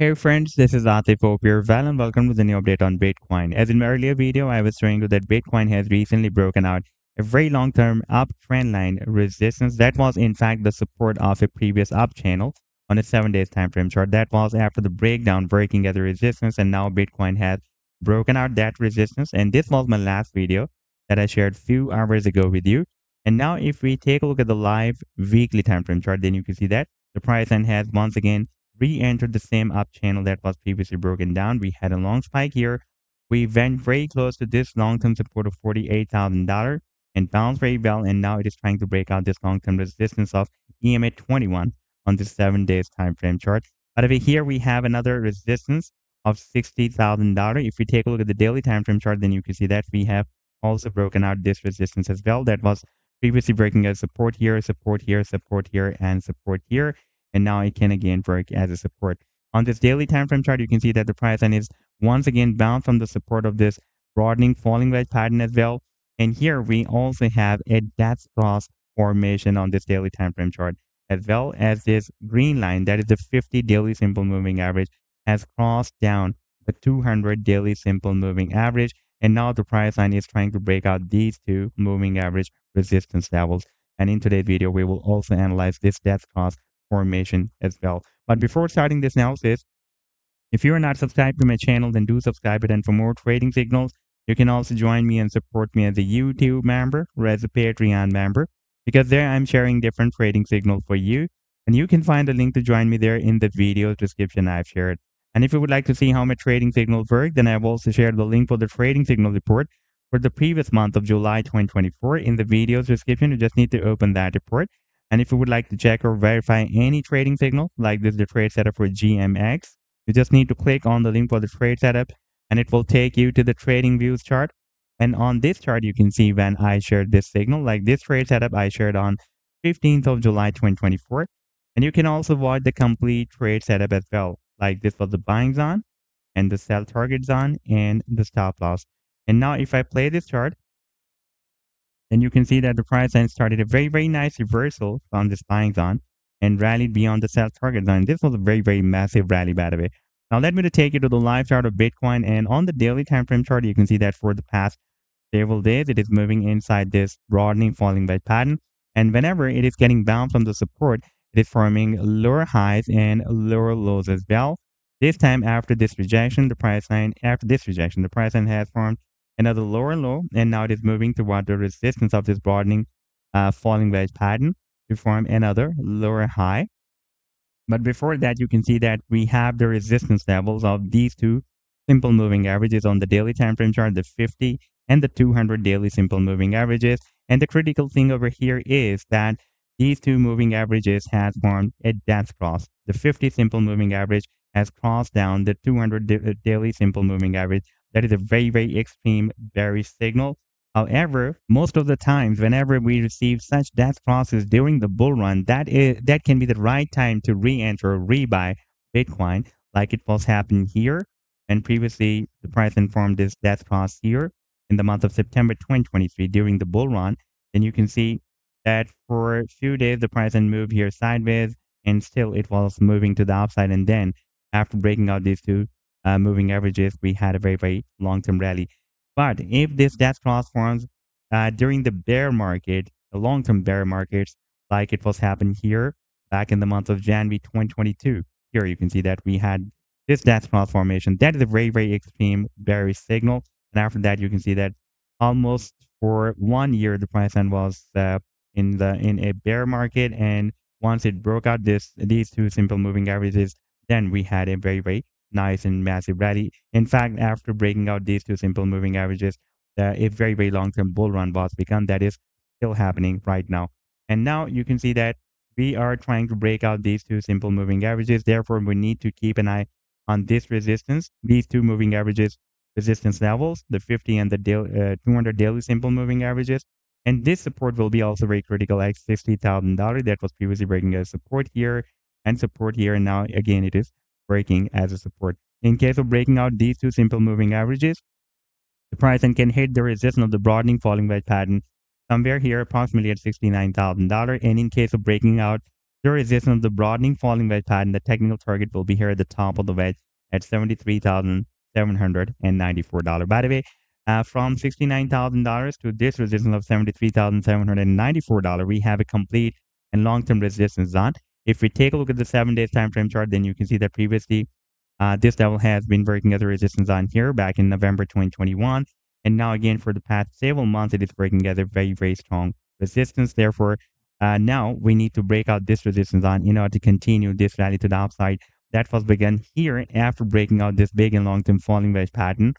Hey friends, this is Atif Opier Val and welcome to the new update on Bitcoin. As in my earlier video, I was showing you that Bitcoin has recently broken out a very long-term uptrend line resistance that was in fact the support of a previous up channel on a 7 days time frame chart. That was after the breakdown breaking at the resistance and now Bitcoin has broken out that resistance and this was my last video that I shared few hours ago with you. And now if we take a look at the live weekly time frame chart, then you can see that the price line has once again re-entered the same up channel that was previously broken down. We had a long spike here. We went very close to this long-term support of $48,000 and bounced very well. And now it is trying to break out this long-term resistance of EMA 21 on this seven days time frame chart. The way, here we have another resistance of $60,000. If we take a look at the daily time frame chart, then you can see that we have also broken out this resistance as well. That was previously breaking a support here, support here, support here, and support here and now it can again break as a support. On this daily time frame chart, you can see that the price line is once again bound from the support of this broadening falling wedge pattern as well. And here we also have a death cross formation on this daily time frame chart, as well as this green line that is the 50 daily simple moving average has crossed down the 200 daily simple moving average. And now the price line is trying to break out these two moving average resistance levels. And in today's video, we will also analyze this death cross formation as well. But before starting this analysis, if you are not subscribed to my channel, then do subscribe it. And for more trading signals, you can also join me and support me as a YouTube member or as a Patreon member, because there I'm sharing different trading signals for you. And you can find the link to join me there in the video description I've shared. And if you would like to see how my trading signals work, then I've also shared the link for the trading signal report for the previous month of July 2024 in the video's description. You just need to open that report and if you would like to check or verify any trading signal, like this is the trade setup for GMX, you just need to click on the link for the trade setup and it will take you to the TradingView's chart. And on this chart, you can see when I shared this signal, like this trade setup I shared on 15th of July 2024. And you can also watch the complete trade setup as well. Like this was the buying zone and the sell target zone and the stop loss. And now if I play this chart, then you can see that the price line started a very, very nice reversal from this buying zone and rallied beyond the sell target zone. This was a very, very massive rally, by the way. Now, let me to take you to the live chart of Bitcoin. And on the daily time frame chart, you can see that for the past several days, it is moving inside this broadening falling wedge pattern. And whenever it is getting bound from the support, it is forming lower highs and lower lows as well. This time after this rejection, the price line, after this rejection, the price line has formed another lower low, and now it is moving toward the resistance of this broadening uh, falling wedge pattern to form another lower high. But before that, you can see that we have the resistance levels of these two simple moving averages on the daily time frame chart, the 50 and the 200 daily simple moving averages. And the critical thing over here is that these two moving averages has formed a death cross. The 50 simple moving average has crossed down the 200 daily simple moving average that is a very, very extreme bearish signal. However, most of the times, whenever we receive such death crosses during the bull run, that is that can be the right time to re-enter or rebuy Bitcoin, like it was happening here. And previously, the price informed this death cross here in the month of September 2023 during the bull run. Then you can see that for a few days, the price had moved here sideways, and still it was moving to the upside. And then after breaking out these two uh, moving averages, we had a very, very long-term rally. But if this death cross forms uh, during the bear market, the long-term bear markets, like it was happening here back in the month of January 2022, here you can see that we had this death cross formation. That is a very, very extreme bearish signal. And after that, you can see that almost for one year, the price line was uh, in the in a bear market. And once it broke out this these two simple moving averages, then we had a very, very nice and massive rally. In fact, after breaking out these two simple moving averages, uh, a very, very long-term bull run was begun. That is still happening right now. And now you can see that we are trying to break out these two simple moving averages. Therefore, we need to keep an eye on this resistance, these two moving averages resistance levels, the 50 and the uh, 200 daily simple moving averages. And this support will be also very critical at $60,000. That was previously breaking a support here and support here. And now again, it is breaking as a support. In case of breaking out these two simple moving averages, the price then can hit the resistance of the broadening falling wedge pattern somewhere here approximately at $69,000. And in case of breaking out the resistance of the broadening falling wedge pattern. The technical target will be here at the top of the wedge at $73,794. By the way, uh, from $69,000 to this resistance of $73,794, we have a complete and long-term resistance zone. If we take a look at the seven days time frame chart, then you can see that previously uh, this level has been breaking as a resistance on here back in November 2021. And now again, for the past several months, it is breaking as a very, very strong resistance. Therefore, uh, now we need to break out this resistance on in order to continue this rally to the upside. That was begun here after breaking out this big and long-term falling wedge pattern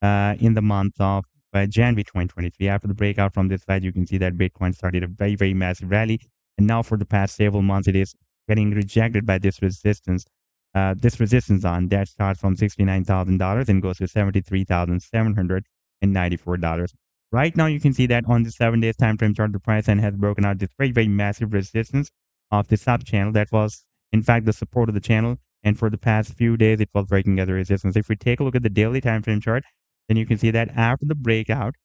uh, in the month of uh, January 2023. After the breakout from this wedge, you can see that Bitcoin started a very, very massive rally. And now for the past several months, it is getting rejected by this resistance. Uh, this resistance on that starts from $69,000 and goes to $73,794. Right now, you can see that on the seven days time frame chart, the price and has broken out this very, very massive resistance of the sub channel that was, in fact, the support of the channel. And for the past few days, it was breaking other resistance. If we take a look at the daily time frame chart, then you can see that after the breakout,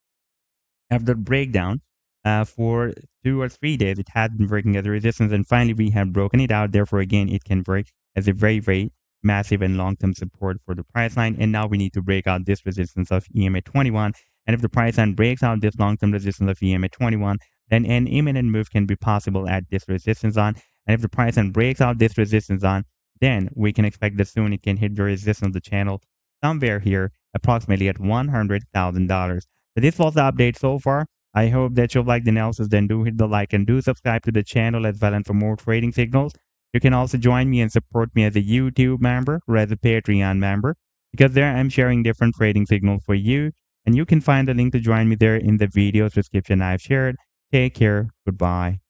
after the breakdown, uh, for two or three days, it had been breaking as a resistance. And finally, we have broken it out. Therefore, again, it can break as a very, very massive and long-term support for the price line. And now we need to break out this resistance of EMA 21. And if the price line breaks out this long-term resistance of EMA 21, then an imminent move can be possible at this resistance zone. And if the price line breaks out this resistance zone, then we can expect that soon it can hit the resistance of the channel somewhere here, approximately at $100,000. So this was the update so far. I hope that you've liked the analysis. Then do hit the like and do subscribe to the channel as well. And for more trading signals, you can also join me and support me as a YouTube member or as a Patreon member because there I'm sharing different trading signals for you. And you can find the link to join me there in the video description I've shared. Take care. Goodbye.